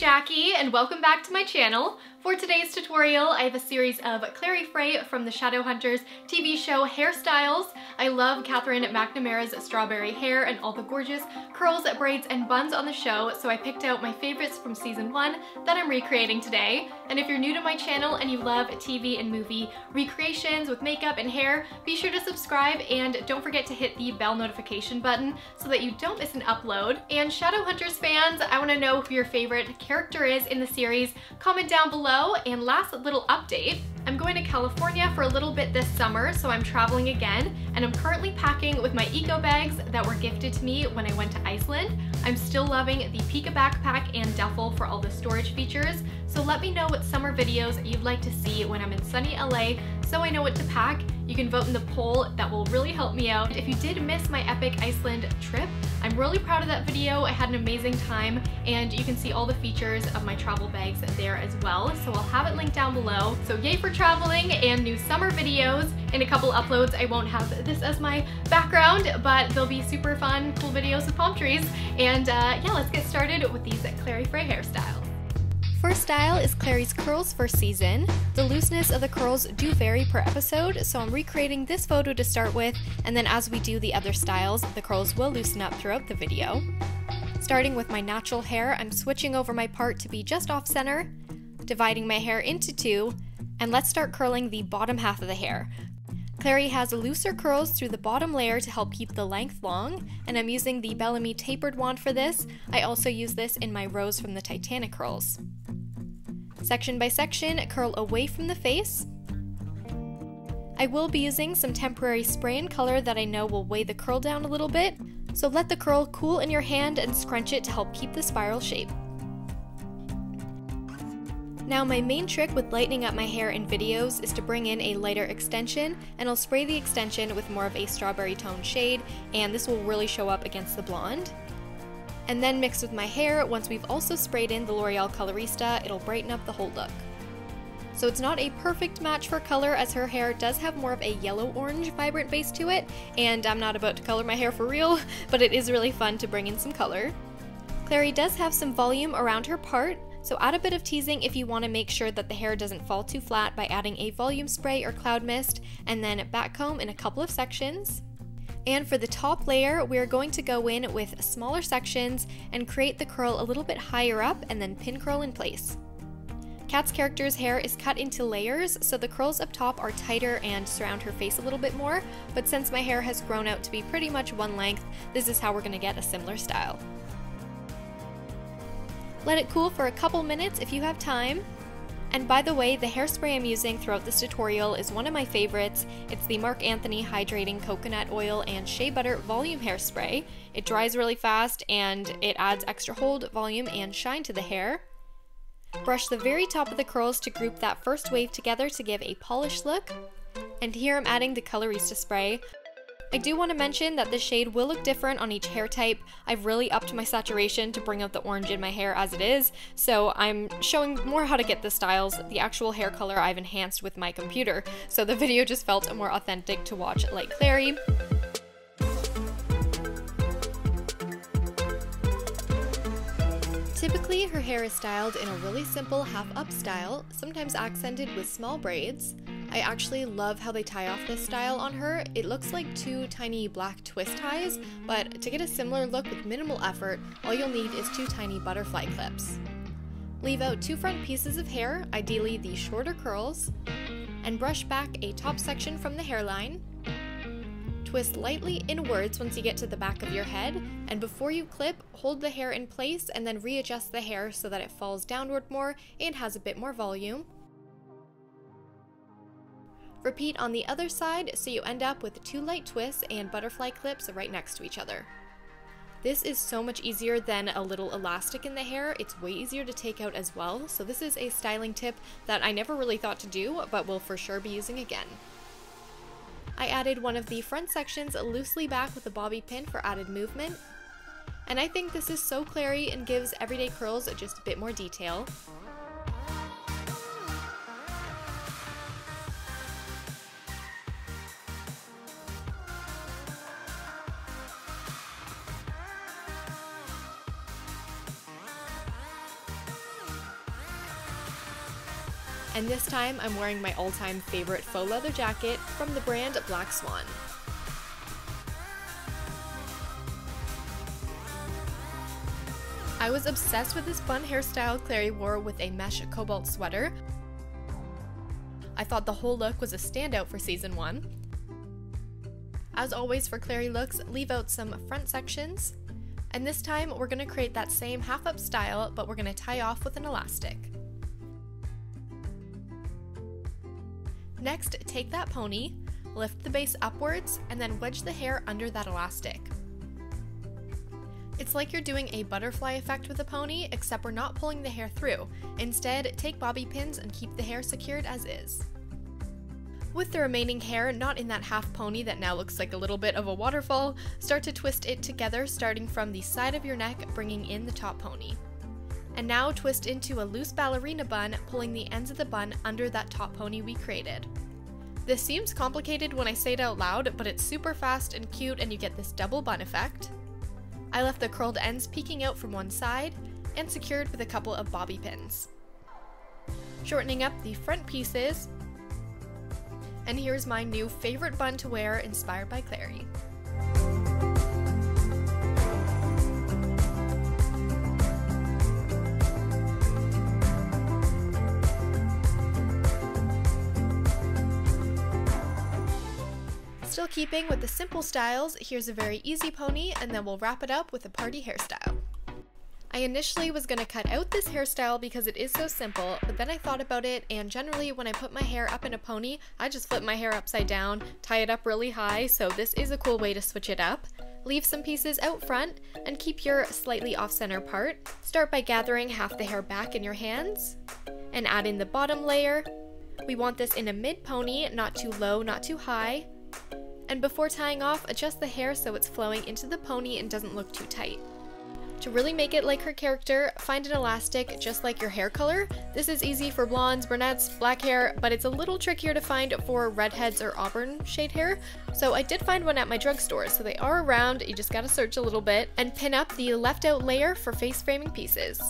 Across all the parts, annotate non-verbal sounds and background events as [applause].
Jackie and welcome back to my channel. For today's tutorial, I have a series of Clary Fray from the Shadowhunters TV show hairstyles. I love Katherine McNamara's strawberry hair and all the gorgeous curls, braids, and buns on the show, so I picked out my favorites from season one that I'm recreating today. And if you're new to my channel and you love TV and movie recreations with makeup and hair, be sure to subscribe and don't forget to hit the bell notification button so that you don't miss an upload. And Shadowhunters fans, I want to know who your favorite character is in the series. Comment down below And last little update, I'm going to California for a little bit this summer, so I'm traveling again, and I'm currently packing with my eco bags that were gifted to me when I went to Iceland. I'm still loving the Pika backpack and duffel for all the storage features, so let me know what summer videos you'd like to see when I'm in sunny LA so I know what to pack. You can vote in the poll, that will really help me out. If you did miss my epic Iceland trip, I'm really proud of that video. I had an amazing time and you can see all the features of my travel bags there as well. So I'll have it linked down below. So yay for traveling and new summer videos. In a couple uploads, I won't have this as my background, but they'll be super fun, cool videos with palm trees. And uh, yeah, let's get started with these Clary Fray hairstyles. First style is Clary's curls for season. The looseness of the curls do vary per episode, so I'm recreating this photo to start with, and then as we do the other styles, the curls will loosen up throughout the video. Starting with my natural hair, I'm switching over my part to be just off center, dividing my hair into two, and let's start curling the bottom half of the hair. Clary has looser curls through the bottom layer to help keep the length long, and I'm using the Bellami tapered wand for this. I also use this in my Rose from the Titanic curls. Section by section, curl away from the face. I will be using some temporary spray and color that I know will weigh the curl down a little bit, so let the curl cool in your hand and scrunch it to help keep the spiral shape. Now my main trick with lightening up my hair in videos is to bring in a lighter extension and I'll spray the extension with more of a strawberry tone shade and this will really show up against the blonde and then mix with my hair once we've also sprayed in the L'Oreal Colorista, it'll brighten up the whole look. So it's not a perfect match for color as her hair does have more of a yellow-orange vibrant base to it, and I'm not about to color my hair for real, [laughs] but it is really fun to bring in some color. Clary does have some volume around her part, so add a bit of teasing if you want to make sure that the hair doesn't fall too flat by adding a volume spray or cloud mist, and then back comb in a couple of sections. And for the top layer, we're going to go in with smaller sections and create the curl a little bit higher up and then pin curl in place. Kat's character's hair is cut into layers, so the curls up top are tighter and surround her face a little bit more, but since my hair has grown out to be pretty much one length, this is how we're going to get a similar style. Let it cool for a couple minutes if you have time, and by the way, the hairspray I'm using throughout this tutorial is one of my favorites. It's the Marc Anthony Hydrating Coconut Oil and Shea Butter Volume Hairspray. It dries really fast and it adds extra hold, volume, and shine to the hair. Brush the very top of the curls to group that first wave together to give a polished look. And here I'm adding the Colorista spray. I do want to mention that this shade will look different on each hair type. I've really upped my saturation to bring out the orange in my hair as it is, so I'm showing more how to get the styles. The actual hair color I've enhanced with my computer, so the video just felt more authentic to watch like Clary. Typically, her hair is styled in a really simple half-up style, sometimes accented with small braids. I actually love how they tie off this style on her. It looks like two tiny black twist ties, but to get a similar look with minimal effort, all you'll need is two tiny butterfly clips. Leave out two front pieces of hair, ideally the shorter curls, and brush back a top section from the hairline. Twist lightly inwards once you get to the back of your head, and before you clip, hold the hair in place and then readjust the hair so that it falls downward more and has a bit more volume. Repeat on the other side so you end up with two light twists and butterfly clips right next to each other. This is so much easier than a little elastic in the hair. It's way easier to take out as well, so this is a styling tip that I never really thought to do, but will for sure be using again. I added one of the front sections loosely back with a bobby pin for added movement, and I think this is so clary and gives everyday curls just a bit more detail. And this time I'm wearing my all-time favorite faux leather jacket from the brand Black Swan. I was obsessed with this bun hairstyle Clary wore with a mesh cobalt sweater. I thought the whole look was a standout for season 1. As always for Clary looks, leave out some front sections. And this time we're going to create that same half up style, but we're going to tie off with an elastic. Next, take that pony, lift the base upwards, and then wedge the hair under that elastic. It's like you're doing a butterfly effect with a pony, except we're not pulling the hair through. Instead, take bobby pins and keep the hair secured as is. With the remaining hair not in that half pony that now looks like a little bit of a waterfall, start to twist it together starting from the side of your neck, bringing in the top pony. And now twist into a loose ballerina bun, pulling the ends of the bun under that top pony we created. This seems complicated when I say it out loud, but it's super fast and cute and you get this double bun effect. I left the curled ends peeking out from one side and secured with a couple of bobby pins. Shortening up the front pieces, and here's my new favorite bun to wear inspired by Clary. Still keeping with the simple styles, here's a very easy pony and then we'll wrap it up with a party hairstyle. I initially was going to cut out this hairstyle because it is so simple, but then I thought about it and generally when I put my hair up in a pony, I just flip my hair upside down, tie it up really high, so this is a cool way to switch it up. Leave some pieces out front and keep your slightly off-center part. Start by gathering half the hair back in your hands and add in the bottom layer. We want this in a mid pony, not too low, not too high. And before tying off, adjust the hair so it's flowing into the pony and doesn't look too tight. To really make it like her character, find an elastic just like your hair color. This is easy for blondes, brunettes, black hair, but it's a little trickier to find for redheads or auburn shade hair. So I did find one at my drugstore, so they are around, you just gotta search a little bit, and pin up the left out layer for face framing pieces.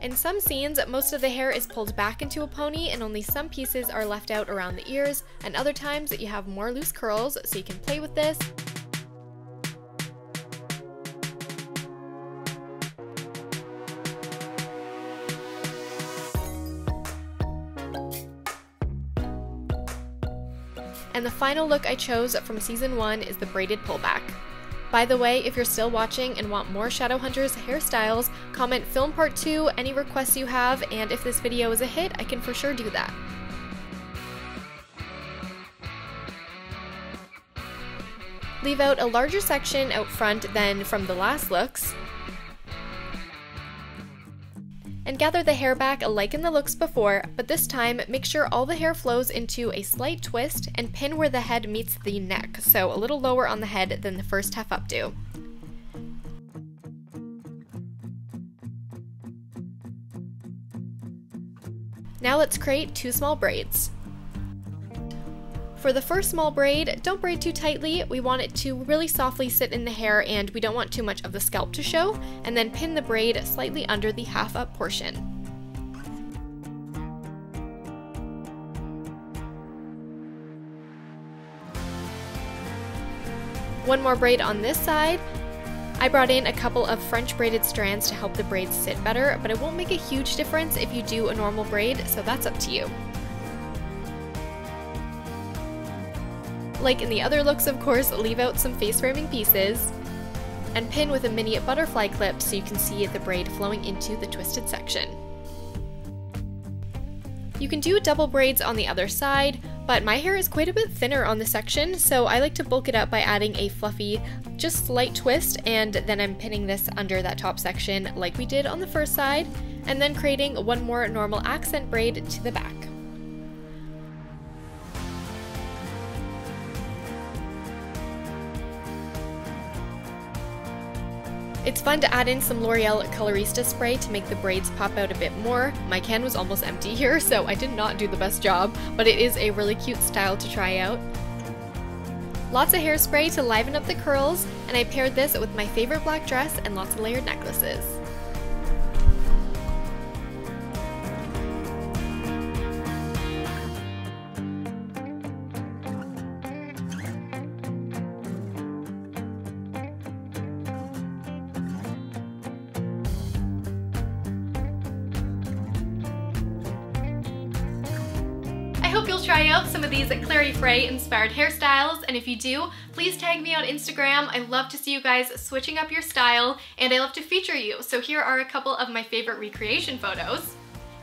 In some scenes, most of the hair is pulled back into a pony and only some pieces are left out around the ears, and other times you have more loose curls, so you can play with this. And the final look I chose from season 1 is the braided pullback. By the way, if you're still watching and want more Shadowhunters hairstyles, comment film part 2, any requests you have, and if this video is a hit, I can for sure do that. Leave out a larger section out front than from the last looks, and gather the hair back like in the looks before, but this time make sure all the hair flows into a slight twist and pin where the head meets the neck, so a little lower on the head than the first half updo. Now let's create two small braids. For the first small braid, don't braid too tightly. We want it to really softly sit in the hair and we don't want too much of the scalp to show. And then pin the braid slightly under the half up portion. One more braid on this side. I brought in a couple of French braided strands to help the braids sit better, but it won't make a huge difference if you do a normal braid, so that's up to you. Like in the other looks, of course, leave out some face framing pieces, and pin with a mini butterfly clip so you can see the braid flowing into the twisted section. You can do double braids on the other side, but my hair is quite a bit thinner on the section, so I like to bulk it up by adding a fluffy, just slight twist, and then I'm pinning this under that top section like we did on the first side, and then creating one more normal accent braid to the back. It's fun to add in some L'Oreal Colorista spray to make the braids pop out a bit more. My can was almost empty here, [laughs] so I did not do the best job, but it is a really cute style to try out. Lots of hairspray to liven up the curls, and I paired this with my favorite black dress and lots of layered necklaces. I hope you'll try out some of these Clary Fray inspired hairstyles, and if you do, please tag me on Instagram. I love to see you guys switching up your style, and I love to feature you, so here are a couple of my favorite recreation photos.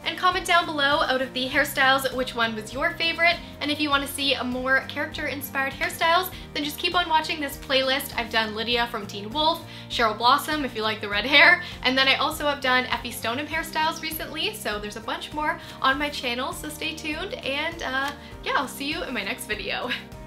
And comment down below out of the hairstyles which one was your favorite, and if you want to see more character-inspired hairstyles, then just keep on watching this playlist. I've done Lydia from Teen Wolf, Cheryl Blossom if you like the red hair, and then I also have done Effy Stonem hairstyles recently, so there's a bunch more on my channel, so stay tuned, and uh, yeah, I'll see you in my next video. [laughs]